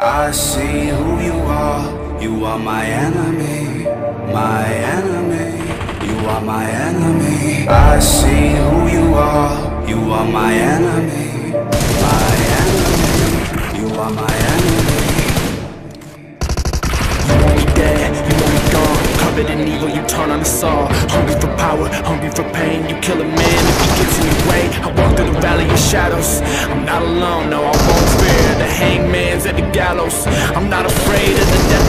I see who you are. You are my enemy, my enemy. You are my enemy. I see who you are. You are my enemy, my enemy. You are my enemy. You me dead, you me gone Covered in evil, you turn on the saw Hungry for power, hungry for pain You kill a man if he gets in your way I walk through the valley of shadows I'm not alone, no, I won't hangman's at the gallows. I'm not afraid of the death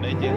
没劲